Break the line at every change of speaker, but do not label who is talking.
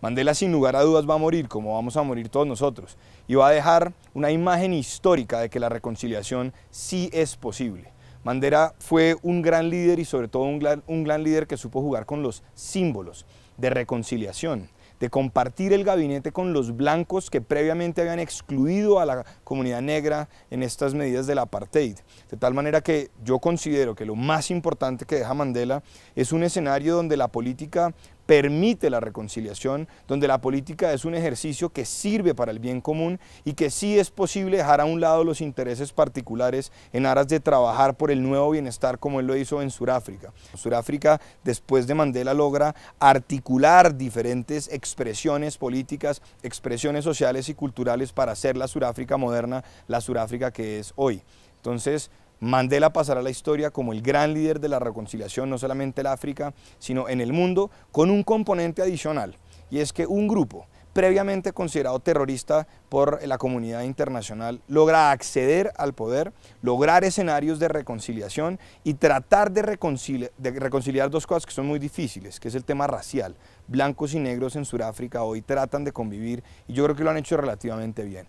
Mandela sin lugar a dudas va a morir, como vamos a morir todos nosotros, y va a dejar una imagen histórica de que la reconciliación sí es posible. Mandela fue un gran líder y sobre todo un gran, un gran líder que supo jugar con los símbolos de reconciliación, de compartir el gabinete con los blancos que previamente habían excluido a la comunidad negra en estas medidas del apartheid. De tal manera que yo considero que lo más importante que deja Mandela es un escenario donde la política permite la reconciliación, donde la política es un ejercicio que sirve para el bien común y que sí es posible dejar a un lado los intereses particulares en aras de trabajar por el nuevo bienestar como él lo hizo en Sudáfrica. Sudáfrica, después de Mandela, logra articular diferentes expresiones políticas, expresiones sociales y culturales para hacer la Sudáfrica moderna, la Sudáfrica que es hoy. Entonces, Mandela pasará a la historia como el gran líder de la reconciliación, no solamente en África, sino en el mundo, con un componente adicional, y es que un grupo previamente considerado terrorista por la comunidad internacional, logra acceder al poder, lograr escenarios de reconciliación y tratar de, de reconciliar dos cosas que son muy difíciles, que es el tema racial. Blancos y negros en Sudáfrica hoy tratan de convivir y yo creo que lo han hecho relativamente bien.